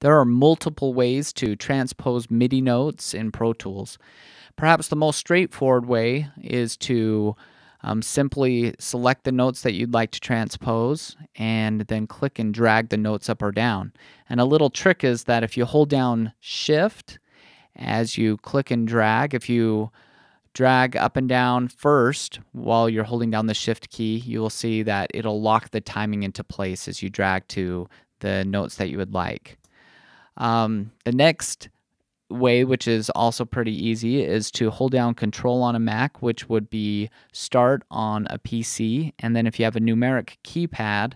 There are multiple ways to transpose MIDI notes in Pro Tools. Perhaps the most straightforward way is to um, simply select the notes that you'd like to transpose and then click and drag the notes up or down. And a little trick is that if you hold down Shift as you click and drag, if you drag up and down first while you're holding down the Shift key, you will see that it'll lock the timing into place as you drag to the notes that you would like. Um, the next way, which is also pretty easy, is to hold down Control on a Mac, which would be Start on a PC. And then if you have a numeric keypad,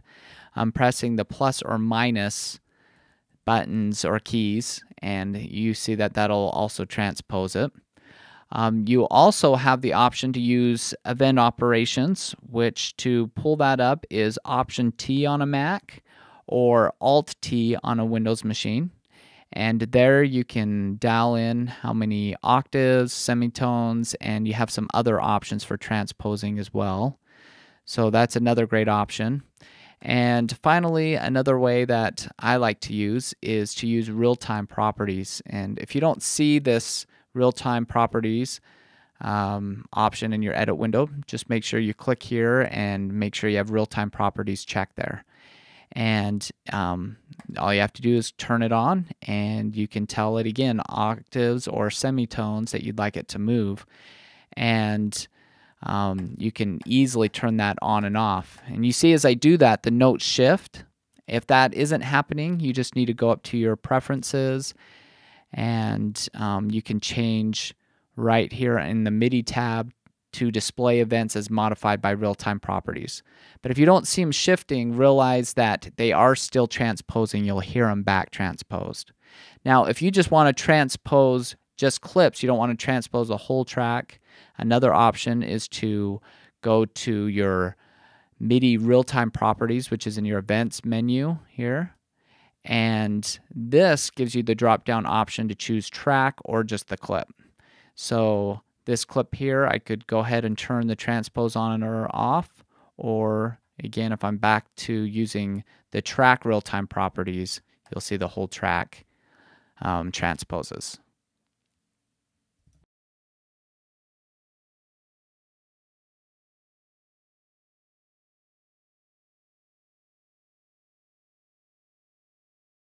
I'm pressing the plus or minus buttons or keys, and you see that that'll also transpose it. Um, you also have the option to use event operations, which to pull that up is Option T on a Mac or Alt T on a Windows machine. And there you can dial in how many octaves, semitones, and you have some other options for transposing as well. So that's another great option. And finally, another way that I like to use is to use real time properties. And if you don't see this real time properties um, option in your edit window, just make sure you click here and make sure you have real time properties checked there and um, all you have to do is turn it on and you can tell it again octaves or semitones that you'd like it to move. And um, you can easily turn that on and off. And you see as I do that the notes shift. If that isn't happening you just need to go up to your preferences and um, you can change right here in the MIDI tab to display events as modified by real-time properties. But if you don't see them shifting, realize that they are still transposing. You'll hear them back transposed. Now, if you just want to transpose just clips, you don't want to transpose a whole track, another option is to go to your MIDI real-time properties, which is in your events menu here. And this gives you the drop-down option to choose track or just the clip. So this clip here, I could go ahead and turn the transpose on or off. Or again, if I'm back to using the track real-time properties, you'll see the whole track um, transposes.